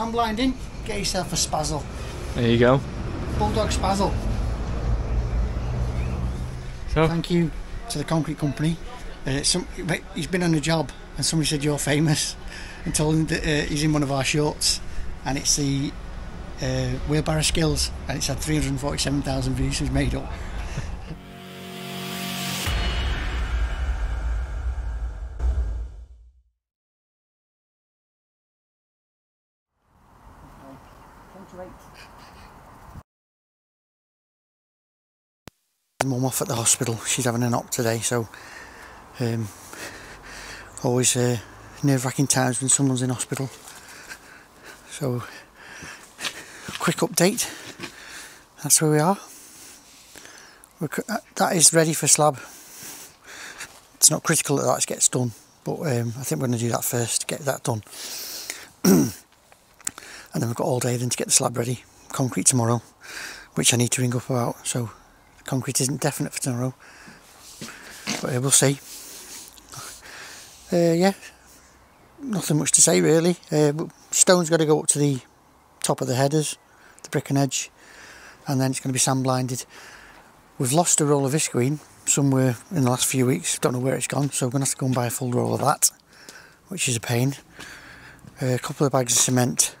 Sand blinding, get yourself a spazzle. There you go. Bulldog spazzle. So Thank you to the concrete company. Uh, some, he's been on a job and somebody said you're famous and told him that uh, he's in one of our shorts and it's the uh, wheelbarrow skills and it's had 347,000 views he's made up. Mum off at the hospital. She's having an op today, so um, always uh, nerve-wracking times when someone's in hospital. So, quick update. That's where we are. Uh, that is ready for slab. It's not critical that that gets done, but um, I think we're going to do that first. Get that done, and then we've got all day then to get the slab ready. Concrete tomorrow, which I need to ring up about. So concrete isn't definite for tomorrow, but uh, we'll see. Uh, yeah, nothing much to say really. Uh, stone's got to go up to the top of the headers, the brick and edge, and then it's going to be sand blinded. We've lost a roll of visqueen somewhere in the last few weeks. Don't know where it's gone, so we're going to have to go and buy a full roll of that, which is a pain. Uh, a couple of bags of cement,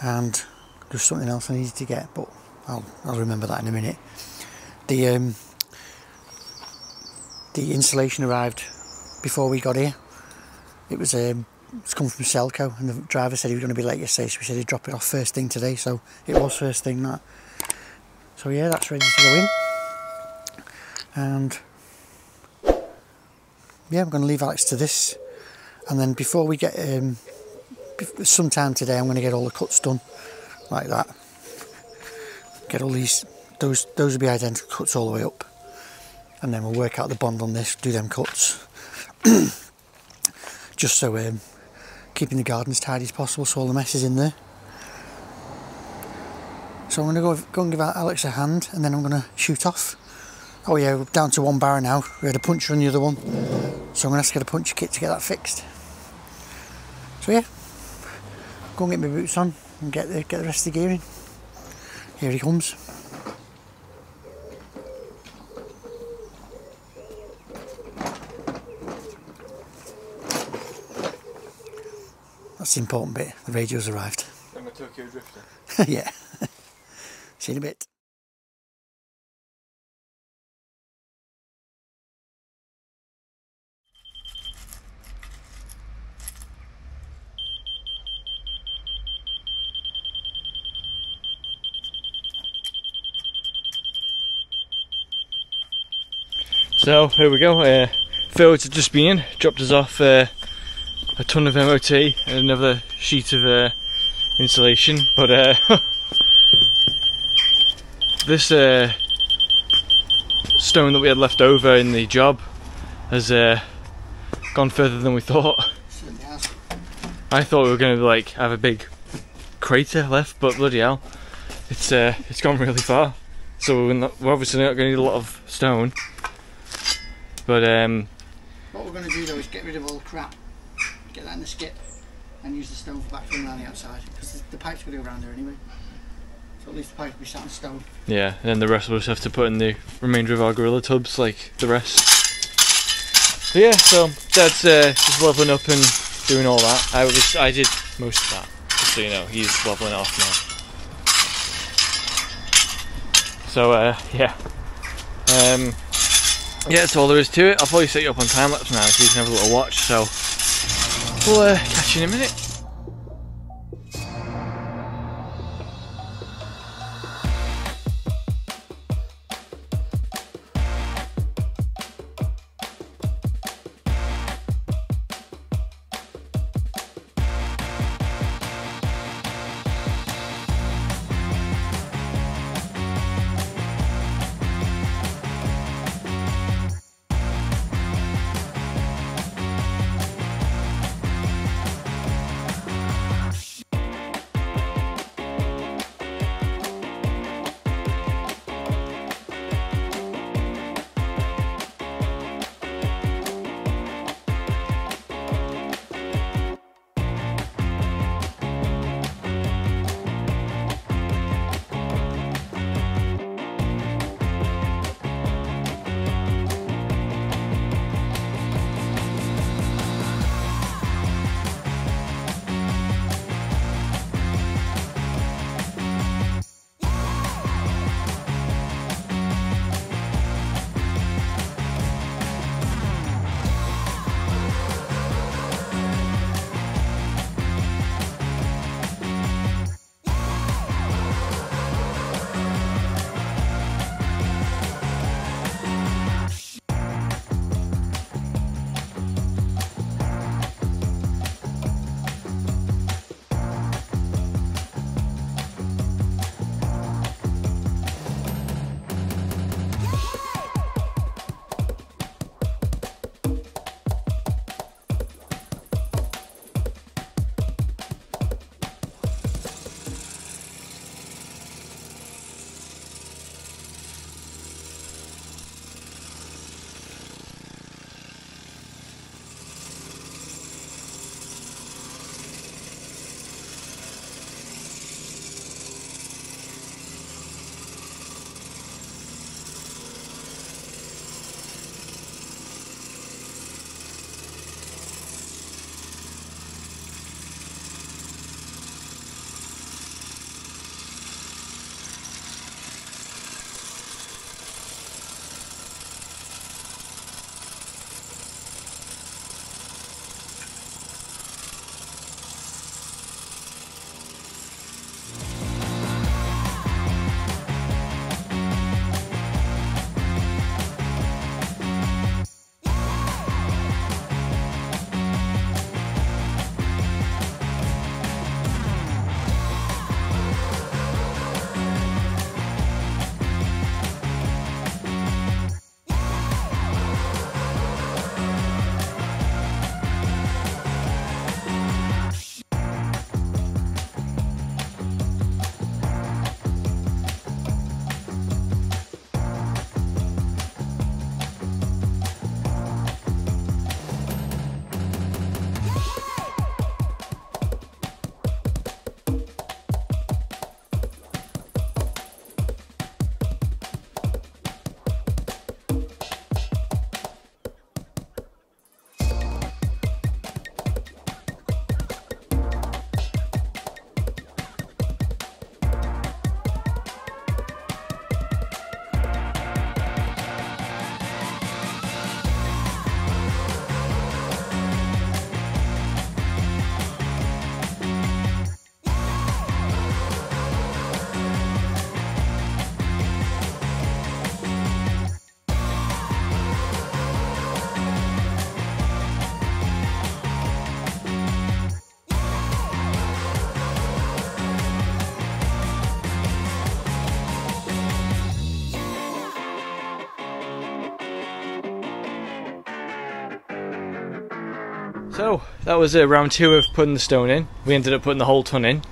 and there's something else I needed to get, but I'll I'll remember that in a minute. The um, the insulation arrived before we got here. It was um, it's come from Selco, and the driver said he was going to be late yesterday, so we said he'd drop it off first thing today. So it was first thing that. So yeah, that's ready to go in, and yeah, I'm going to leave Alex to this, and then before we get um, sometime today, I'm going to get all the cuts done, like that. Get all these those those will be identical cuts all the way up, and then we'll work out the bond on this, do them cuts, just so um, keeping the garden as tidy as possible, so all the mess is in there. So I'm going to go go and give Alex a hand, and then I'm going to shoot off. Oh yeah, we're down to one barrow now. We had a puncher on the other one, so I'm going to have to get a puncher kit to get that fixed. So yeah, go and get my boots on and get the get the rest of the gear in. Here he comes. That's the important bit. The radio's arrived. I'm a Tokyo Drifter. yeah. See you in a bit. So here we go. Uh, Phil had just been in, dropped us off uh, a ton of MOT and another sheet of uh, insulation, but uh, this uh, stone that we had left over in the job has uh, gone further than we thought. I thought we were going to like have a big crater left, but bloody hell, it's uh, it's gone really far. So we're, not, we're obviously not going to need a lot of stone. But um, What we're going to do though is get rid of all the crap, that in the skip, and use the stone for backfilling around the outside because the, pipe's going to go around there anyway. So at least the pipe will be sat on stone. yeah, and then the rest we'll just have to put in the remainder of our gorilla tubs, like the rest. But yeah, so that's uh, just leveling up and doing all that. I was, I did most of that, just so you know. He's leveling off now. So uh, yeah, um, yeah, that's all there is to it. I'll probably set you up on time lapse now, so you can have a little watch. So we'll uh, catch you in a minute. That was uh, round two of putting the stone in. We ended up putting the whole ton in.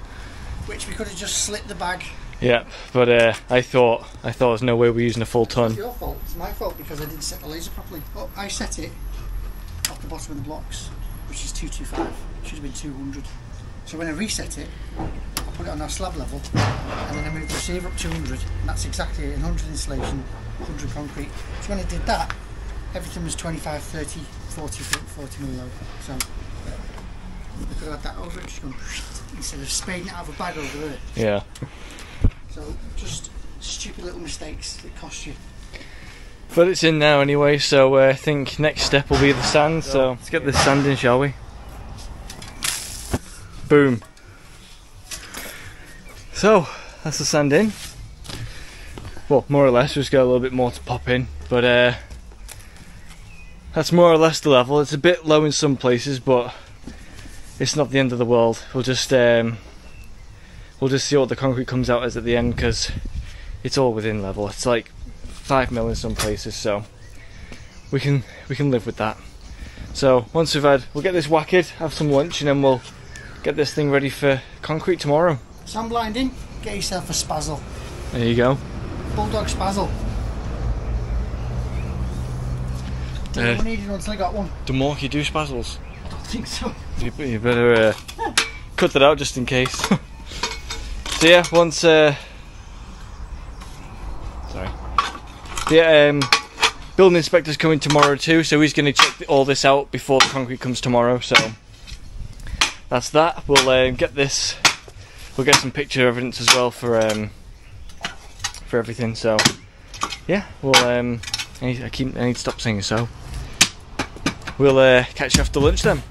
Which we could have just slipped the bag. Yeah, but uh, I thought I thought there's no way we're using a full It's ton. your fault. It's my fault because I didn't set the laser properly. Oh, I set it off the bottom of the blocks, which is 225. It Should have been 200. So when I reset it, I put it on our slab level, and then I moved the receiver up 200, and that's exactly it, 100 insulation, 100 concrete. So when I did that, everything was 25, 30, 40, 40 mil low. So we could have had that over it, just gone instead of spading it out of a bag over there. Yeah. So just stupid little mistakes that cost you. But it's in now anyway, so uh, I think next step will be the sand. So let's get this sand in, shall we? Boom. So that's the sand in. Well, more or less, we've just got a little bit more to pop in, but uh, that's more or less the level. It's a bit low in some places, but it's not the end of the world. We'll just um, we'll just see what the concrete comes out as at the end because it's all within level. It's like five mil in some places, so we can we can live with that. So once we've had, we'll get this whacked, have some lunch, and then we'll get this thing ready for concrete tomorrow. Sand blinding, get yourself a spazzle. There you go. Bulldog spazzle. Uh, I needed one until I got one. The more you do spazzles, I don't think so. You, you better uh, cut that out just in case. so yeah, once uh, sorry, yeah, um, building inspector's coming tomorrow too, so he's going to check all this out before the concrete comes tomorrow. So that's that. We'll uh, get this. We'll get some picture evidence as well for um, for everything. So yeah, we'll. Um, I, need, I keep. I need to stop saying so. We'll uh, catch you after lunch then.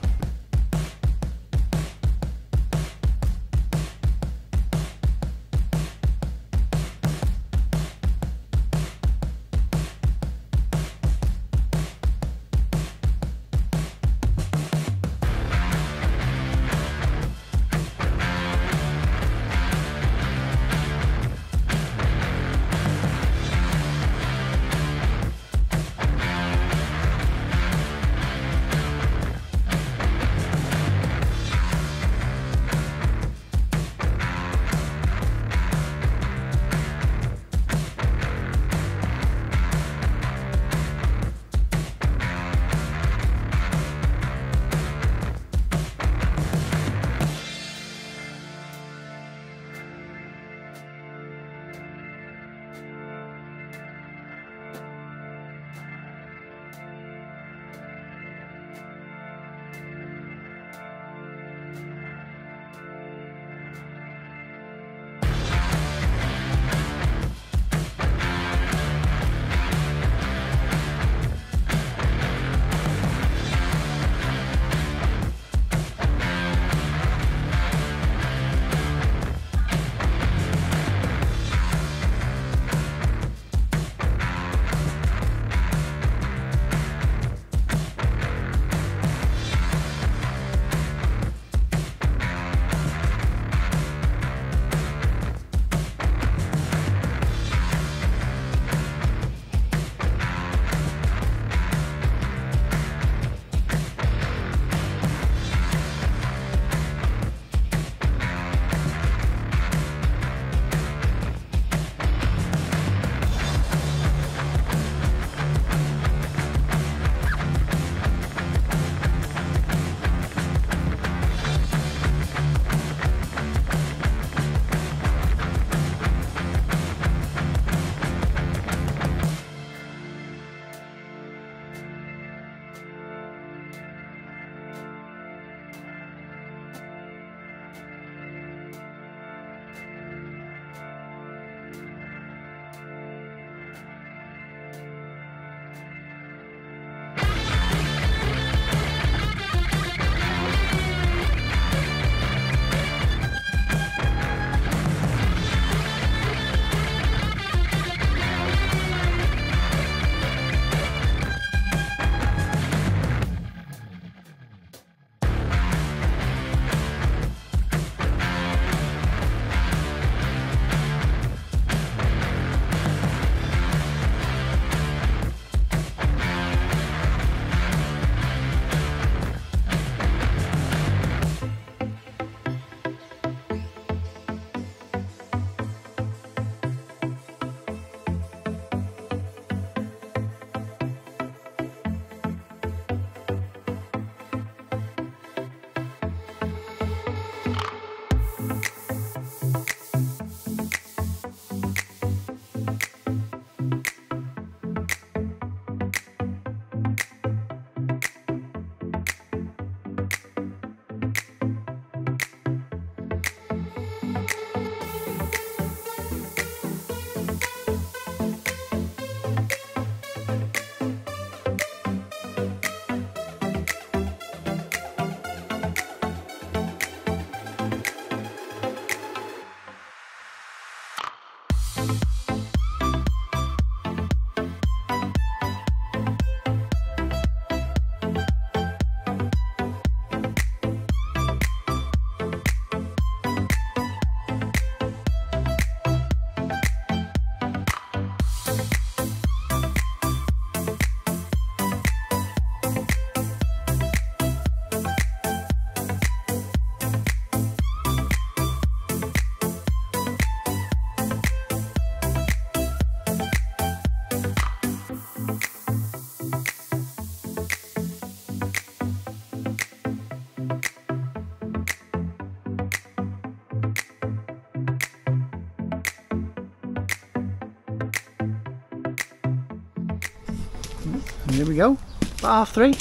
About half three.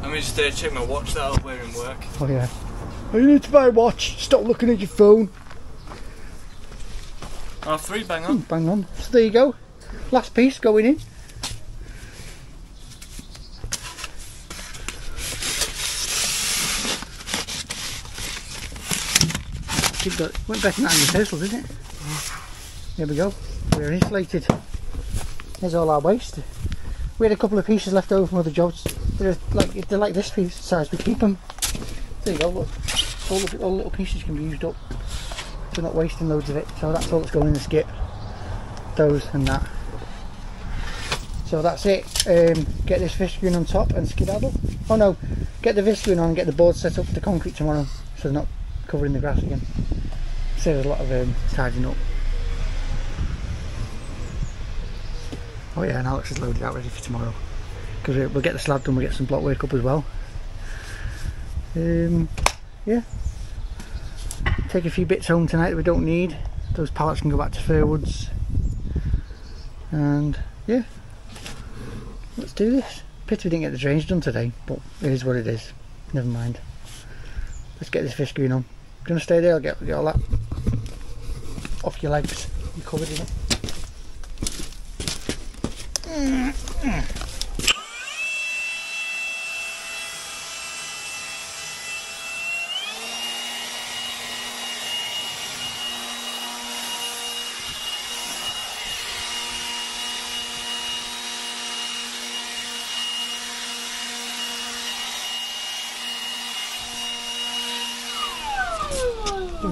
Let me just uh, check my watch that I'll wear in work. Oh yeah. Oh, you need to buy a watch. Stop looking at your phone. Half three, bang on. Bang on. So there you go. Last piece going in. Got, went better than that in rehearsal, didn't it? There we go. We're insulated. There's all our waste. We had a couple of pieces left over from other jobs. They're like if they're like this piece size. We keep them. There you go. Look, all the, all little pieces can be used up. We're not wasting loads of it. So that's all that's going in the skip. Those and that. So that's it. Um, get this visqueen on top and skedaddle. Oh no, get the visqueen on and get the board set up for the concrete tomorrow, so they're not covering the grass again. Saves a lot of um, tidying up. Oh yeah, and Alex is loaded out ready for tomorrow. Because we'll get the slab done, we'll get some block work up as well. Um, yeah. Take a few bits home tonight that we don't need. Those pallets can go back to Fairwoods. And yeah, let's do this. Pity we didn't get the drains done today, but it is what it is. Never mind. Let's get this visqueen on. Gonna stay there, I'll get, get all that off your legs. You're covered in it. Give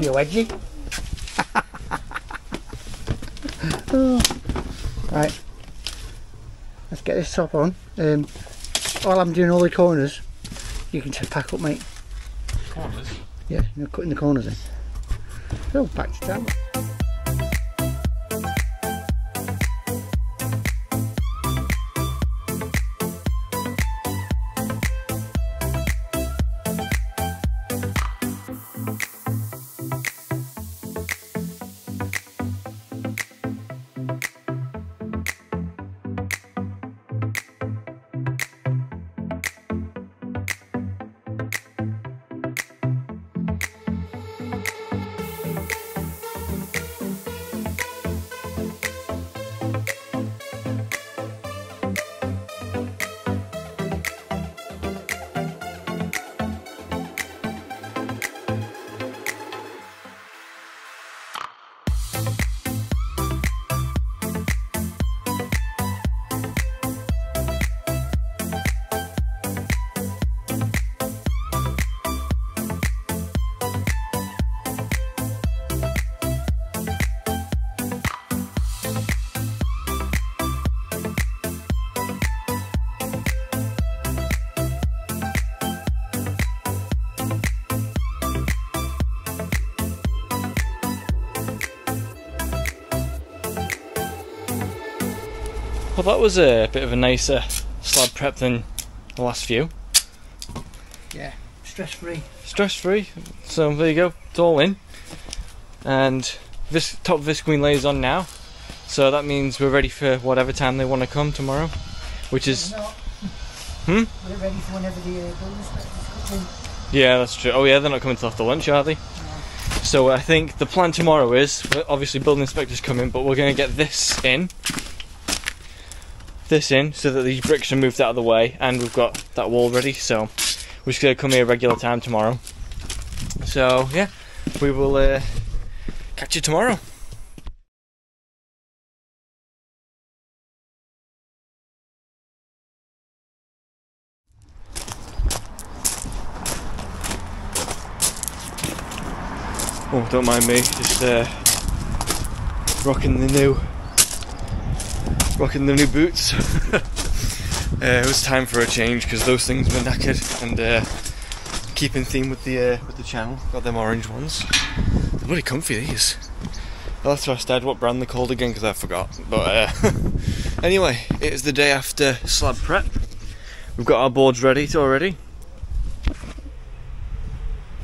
you a wedgie. Oh. Get this top on. Um, while I'm doing all the corners, you can just pack up, mate. Corners. Yeah, you're cutting the corners in. So, back to. Well, that was a bit of a nicer slab prep than the last few. Yeah, stress free. Stress free. So there you go. It's all in. And this top visqueen layers on now. So that means we're ready for whatever time they want to come tomorrow. Which is Hmm? We're ready for whenever the uh, building inspectors come in. Yeah, that's true. Oh yeah, they're not coming till after lunch, are they? So I think the plan tomorrow is obviously building inspectors coming, but we're going to get this in, this in, so that these bricks are moved out of the way, and we've got that wall ready. So we're just going to come here regular time tomorrow. So yeah, we will uh, catch you tomorrow. Oh, don't mind me, just uh, rocking the new, rocking the new boots. uh, it was time for a change because those things were knackered, and uh, keep in theme with the uh, with the channel. Got them orange ones. They're bloody comfy these. I'll have to ask Dad what brand they're called again because I forgot. But uh, anyway, it is the day after slab prep. We've got our boards ready already.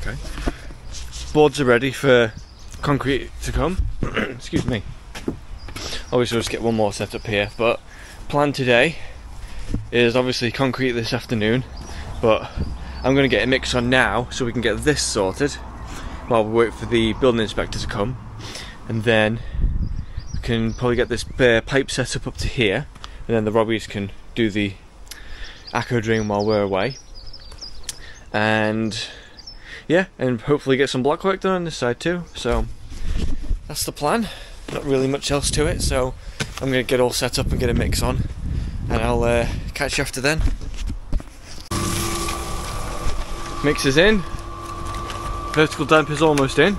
Okay boards are ready for concrete to come. Excuse me. Obviously, we'll just get one more set up here, but plan today is obviously concrete this afternoon, but I'm going to get a mix on now so we can get this sorted while we wait for the building inspector to come, and then we can probably get this uh, pipe set up up to here, and then the Robbies can do the ACO drain while we're away, and yeah, and hopefully get some block work done on this side too. So that's the plan. Not really much else to it, so I'm going to get all set up and get a mix on, and I'll uh, catch you after then. Mix is in, vertical damper's almost in,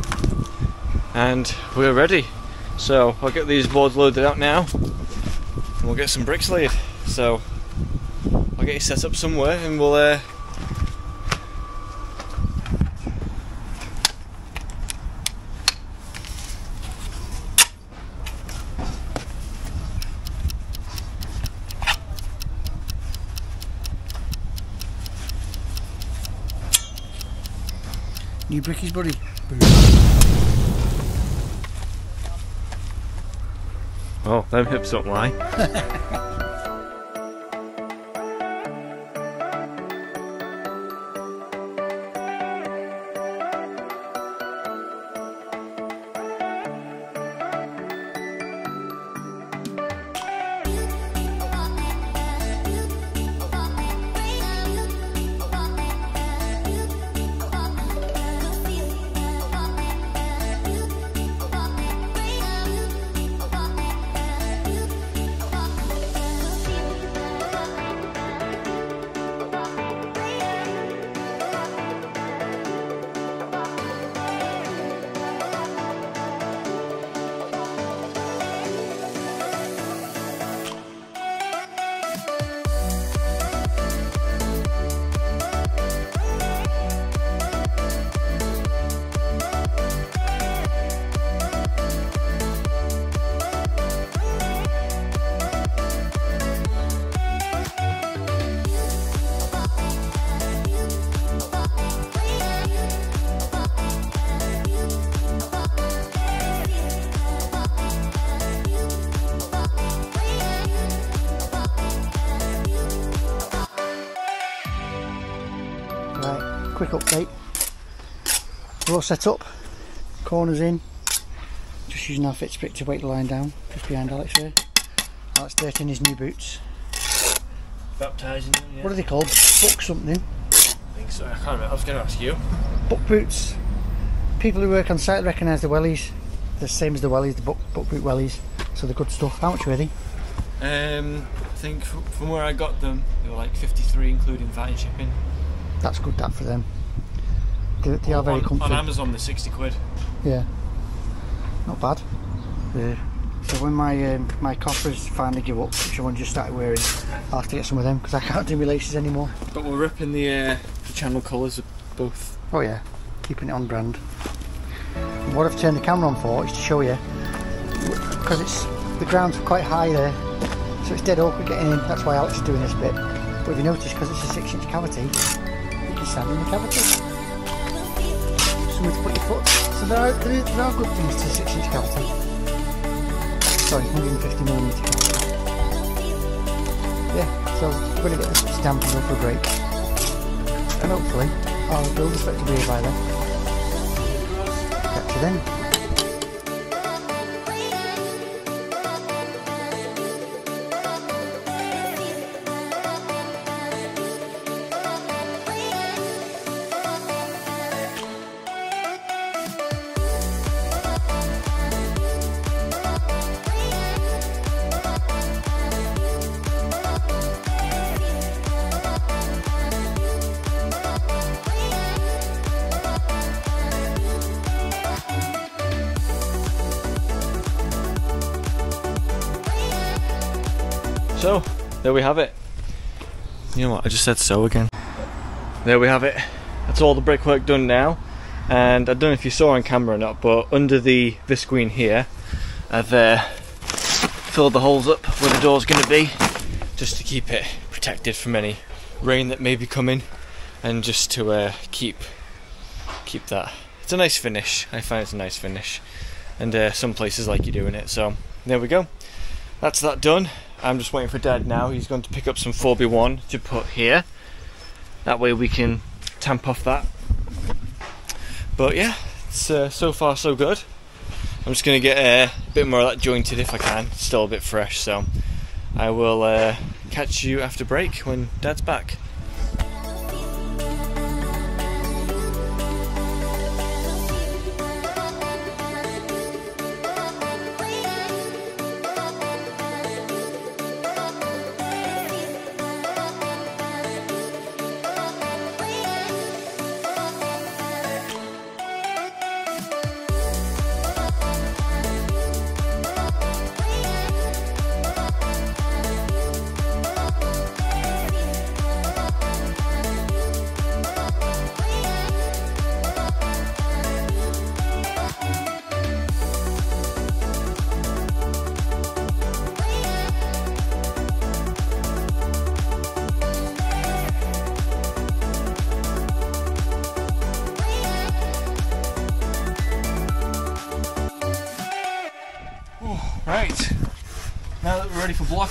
and we're ready. So I'll get these boards loaded out now, and we'll get some bricks laid. So I'll get you set up somewhere, and we'll uh, New brickies, buddy. Oh, them hips don't lie. quick update. We're all set up, corners in, just using our fit stick to weight the line down, just behind Alex here. Alex dirting his new boots. Baptising them, yeah. What are they called? Buck something. I think so. I can't remember. I was going to ask you. Buck boots. People who work on site recognise the wellies. They're the same as the wellies, the buck, buck boot wellies. So they're good stuff. How much were they? Um, I think from, from where I got them, they were like 53, including VAT and shipping. That's good that for them. They, they are very on, comfy. on Amazon, they're 60 quid. Yeah. Not bad. Yeah. So when my um, my coffers finally give up, which I've just started wearing, I'll have to get some of them because I can't do my laces anymore. But we're ripping the, uh, the channel colours of both. Oh yeah, keeping it on brand. And what I've turned the camera on for is to show you, because it's the ground's quite high there, so it's dead awkward getting in. That's why Alex is doing this bit. But if you notice, because it's a six-inch cavity, stand in the cavity. Somewhere to put your foot. So there are, there, are good things to a six-inch cavity. Sorry, 150 millimeter. Yeah, so we're going to get this stamping up for a break. And hopefully, our build is to be by then. Catch you then. You know what, I just said so again. There we have it. That's all the brickwork done now. And I don't know if you saw on camera or not, but under the this visqueen here, I've uh, filled the holes up where the door's going to be, just to keep it protected from any rain that may be coming, and just to uh, keep keep that. It's a nice finish. I find it's a nice finish, and uh, some places like you doing it. So there we go. That's that done. I'm just waiting for Dad now. He's going to pick up some 4B1 to put here. That way we can tamp off that. But yeah, it's uh, so far so good. I'm just going to get uh, a bit more of that jointed if I can. It's still a bit fresh, so I will uh, catch you after break when Dad's back.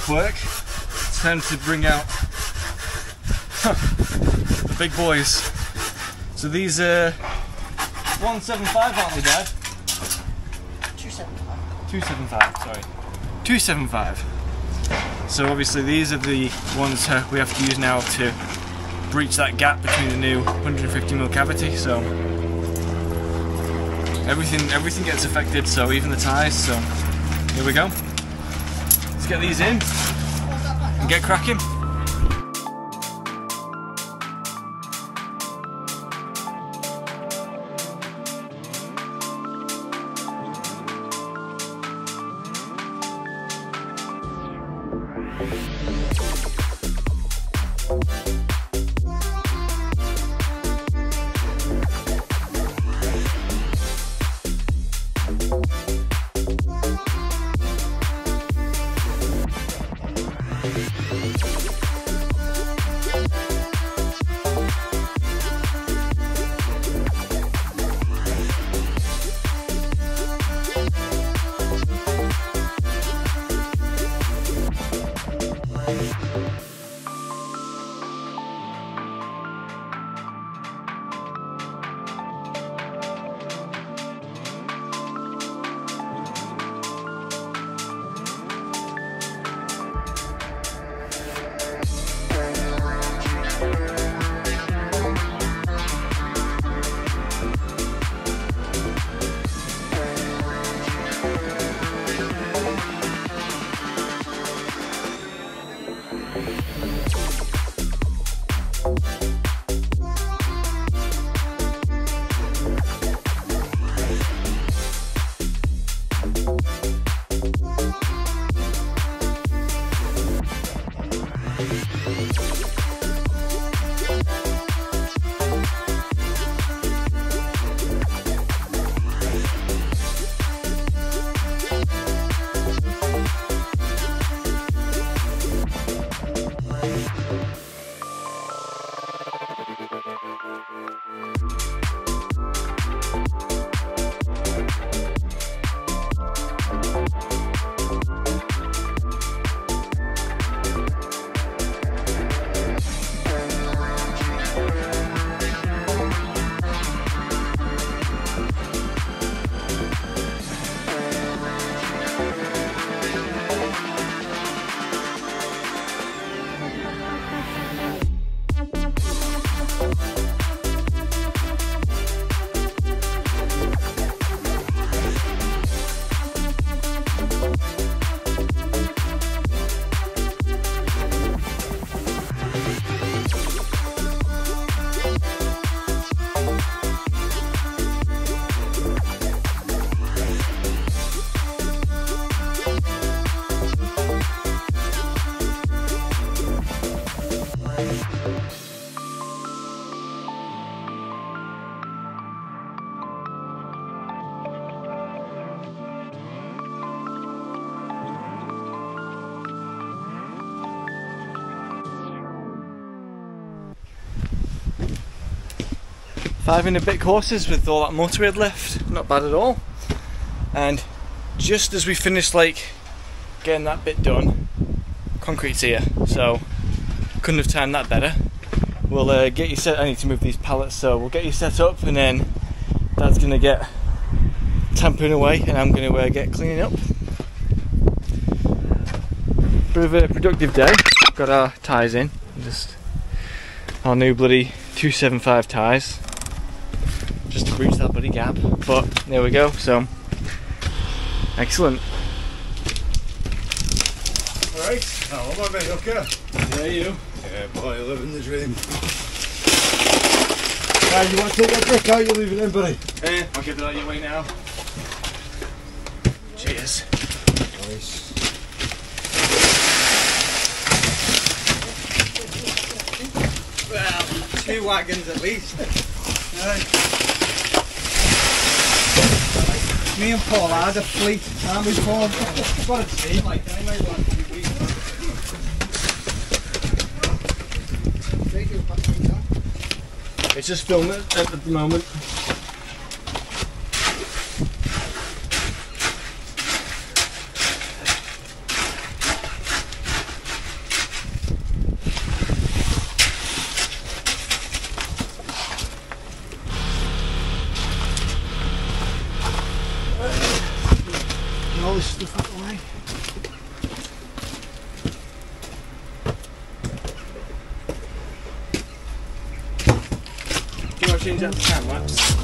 Block work, it's time to bring out the big boys. So these are 175, aren't they, Dad? 275. 275, sorry. 275. So obviously these are the ones uh, we have to use now to breach that gap between the new 150mm cavity, so everything everything gets affected, so even the ties, so here we go. Get these in and get cracking. And a bit courses with all that motorway lift, not bad at all. And just as we finished like getting that bit done, concrete's here, so couldn't have timed that better. We'll uh, get you set. I need to move these pallets, so we'll get you set up, and then Dad's gonna get tampering away, and I'm gonna uh, get cleaning up. Bit of a productive day. Got our tyres in, just our new bloody 275 tyres, just to bridge that bloody gap. But there we go. So excellent. Alright, how am I, mate? Okay? Yeah, you. Yeah, boy, living the dream. Right, you want to take that brick out, you leave it in, buddy. Eh, I'll get that out your way now. Cheers. Nice. Well, two wagons at least. Me and Paul had a fleet, and we Paul. What it seemed like. It's just filming at the moment. All this stuff out of the way. Do you want to change that to time lapse?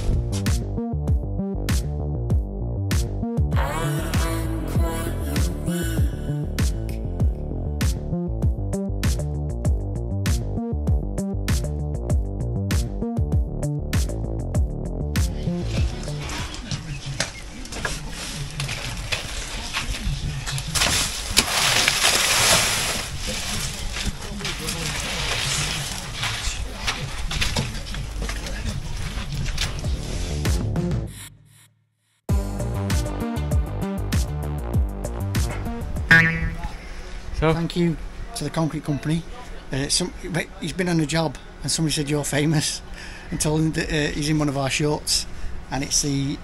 Concrete company. Uh, some, he's been on a job, and somebody said you're famous, and told him that uh, he's in one of our shorts, and it's the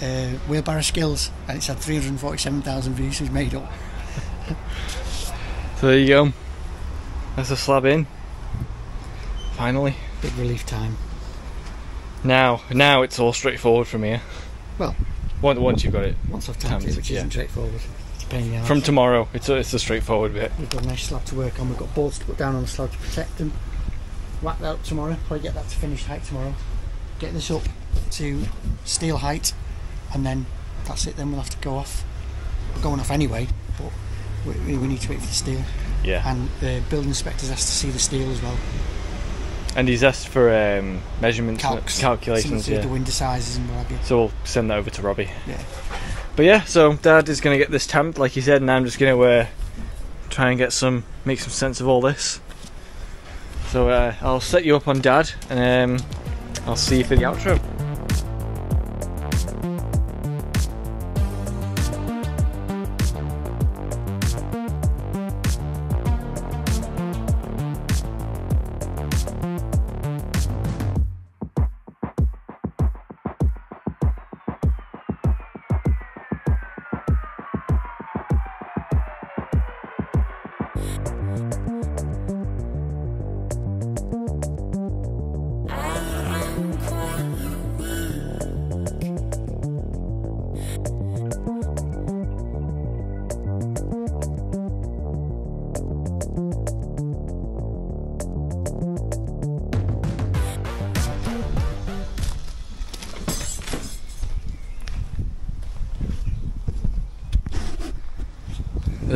uh, wheelbarrow skills, and it's had 347,000 views. He's made up. So there you go. That's a slab in. Finally. Big relief time. Now, now it's all straightforward from here. Well- once, once you've got it. Once I've tapped it, which Yeah. isn't straightforward. It's pain in the. From tomorrow, it's a, it's the straightforward bit. We've got a nice slab to work on. We've got boards to put down on the slab to protect them. Whack that up tomorrow. Probably get that to finished height tomorrow. Get this up to steel height, and then that's it. Then we'll have to go off. We're going off anyway, but we, we need to wait for the steel. Yeah. And the building inspectors has to see the steel as well. And he's asked for um, measurements, Calcs. calculations. Yeah. the window sizes and what have you. So we'll send that over to Robbie. Yeah. But yeah, so Dad is going to get this tamped, like he said, and I'm just going to uh, try and get some, make some sense of all this. So uh, I'll set you up on Dad, and um, I'll see you for the outro.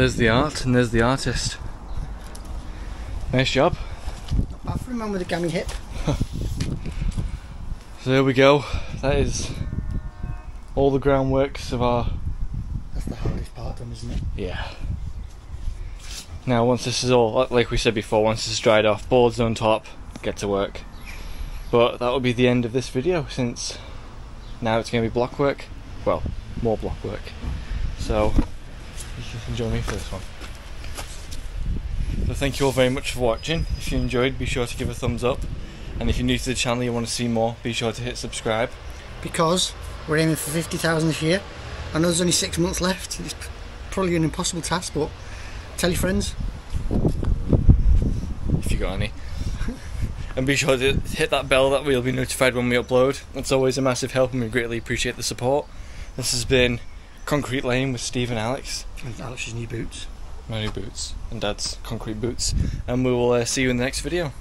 There's the art, and there's the artist. Nice job. Apart from the man with the gammy hip. So there we go. That is all the groundworks of our That's the hardest part done, isn't it? Yeah. Now, once this is all, like we said before, once this is dried off, boards on top, get to work. But that will be the end of this video since now it's going to be block work. Well, more block work. So, can join me for this one. So, thank you all very much for watching. If you enjoyed, be sure to give a thumbs up. And if you're new to the channel, you want to see more, be sure to hit subscribe. Because we're aiming for 50,000 this year. I know there's only six months left. It's probably an impossible task, but tell your friends. If you got any. and be sure to hit that bell that we'll be notified when we upload. It's always a massive help and we greatly appreciate the support. This has been Concrete Lane with Steve and Alex. And Alex's new boots. My new boots and Dad's concrete boots. And we will uh, see you in the next video.